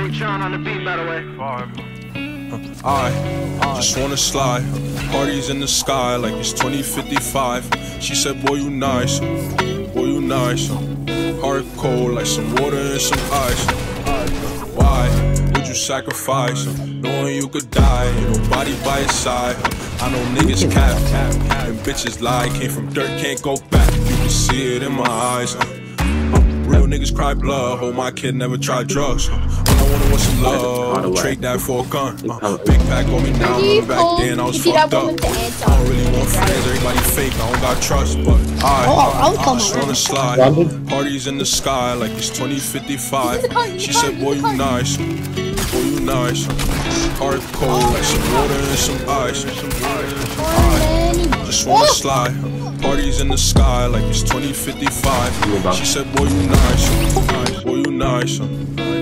on the beat, by the way. I just wanna slide. Parties in the sky like it's 2055. She said, Boy, you nice. Boy, you nice. Heart cold like some water and some ice. Why would you sacrifice? Knowing you could die, ain't nobody by your side. I know niggas cap, cap, and bitches lie. Came from dirt, can't go back. You can see it in my eyes. Real niggas cry blood. Hope my kid never tried drugs. All I wanted was some love. Trade that for a gun. Uh, big pack on me now. Hindi Remember back then I was fucked up. I don't really want friends. Everybody fake. I don't got trust. But I, Oh, I'll I just wanna slide. Parties in the sky like it's 2055. This is hard, She said, Boy, you nice. Boy, you nice. Heart cold like some water and some ice. I just wanna slide. Parties in the sky like it's 2055. She said, Boy, you nice. Boy, you nice.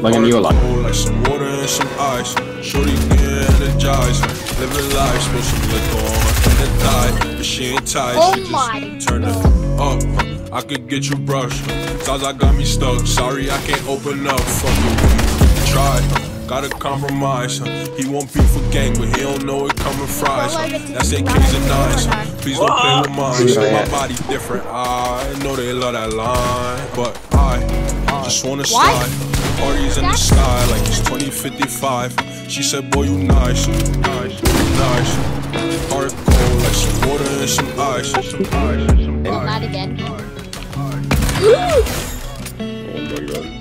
Like a new Heart life. cold like some water and some ice. Shorty get energized. Living life, spill some liquor on her and die. But she ain't tight. Oh she just my turn it up. I could get you brushed. Zaza got me stuck. Sorry, I can't open up. Fuck you. Try. Gotta compromise. He won't be for gang, but he don't know it coming fries. That's AKs and nines. Please don't play with mine. My body different. I know they love that line, but I just wanna slide. Parties in the sky like it's 2055. She said, Boy, you nice, nice, nice. Heart cold like some water and some ice. Some ice, some ice. Not again. Oh my god.